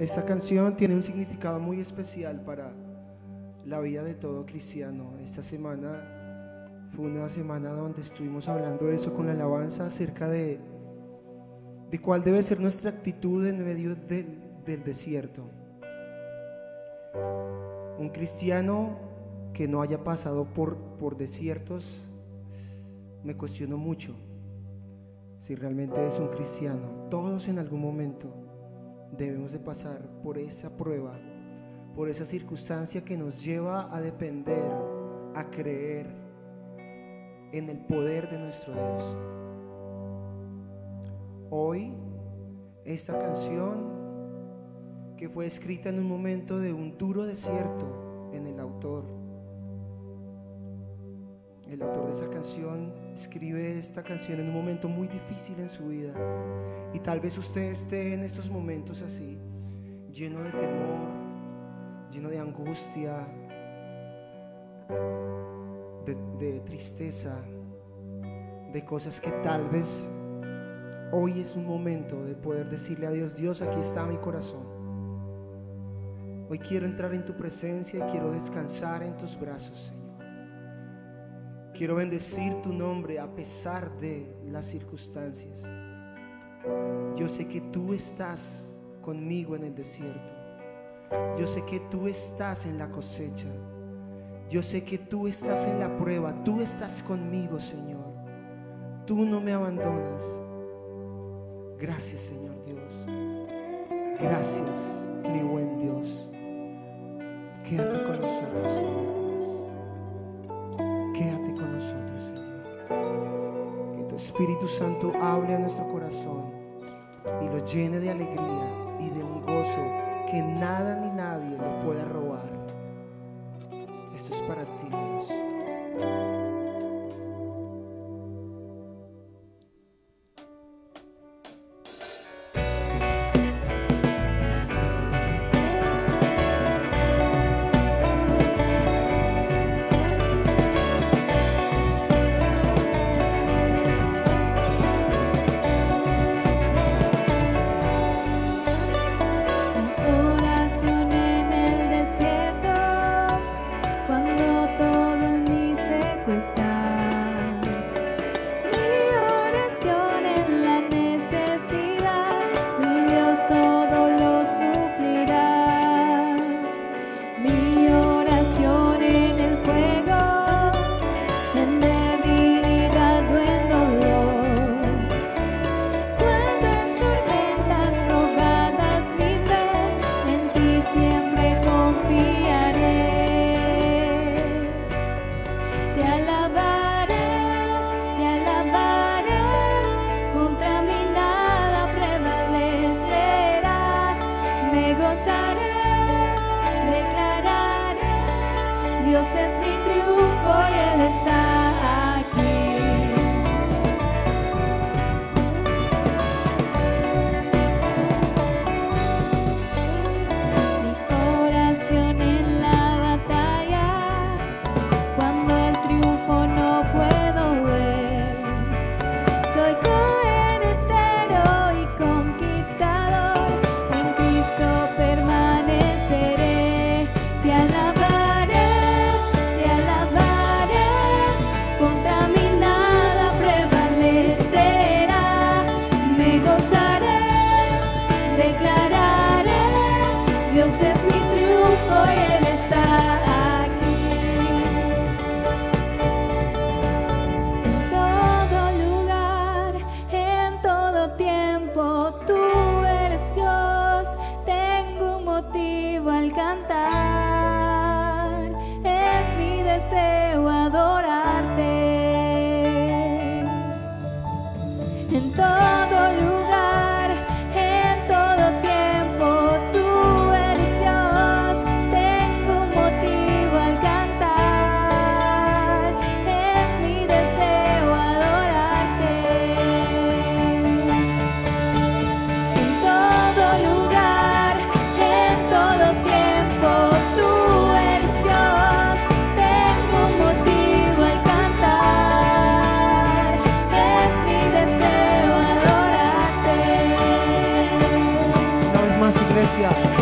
Esta canción tiene un significado muy especial para la vida de todo cristiano. Esta semana fue una semana donde estuvimos hablando de eso con la alabanza acerca de, de cuál debe ser nuestra actitud en medio del, desierto. Un cristiano que no haya pasado por, por desiertos, me cuestiono mucho si realmente es un cristiano. Todos en algún momento debemos de pasar por esa prueba, por esa circunstancia que nos lleva a depender, a creer en el poder de nuestro Dios. Hoy, esta canción que fue escrita en un momento de un duro desierto en el autor. El autor de esa canción escribe esta canción en un momento muy difícil en su vida. Y tal vez usted esté en estos momentos así, lleno de temor, lleno de angustia, de, tristeza, de cosas que tal vez hoy es un momento de poder decirle a Dios, Dios, aquí está mi corazón. Hoy quiero entrar en tu presencia y quiero descansar en tus brazos, Señor. Quiero bendecir tu nombre a pesar de las circunstancias. Yo sé que tú estás conmigo en el desierto. Yo sé que tú estás en la cosecha. Yo sé que tú estás en la prueba. Tú estás conmigo, Señor. Tú no me abandonas. Gracias, Señor Dios. Gracias, mi buen Dios. Quédate con nosotros, Señor Espíritu Santo hable a nuestro corazón y lo llene de alegría y de un gozo que nada ni nadie lo pueda robar. Esto es para ti, Dios es mi triunfo y Él está Es Yeah.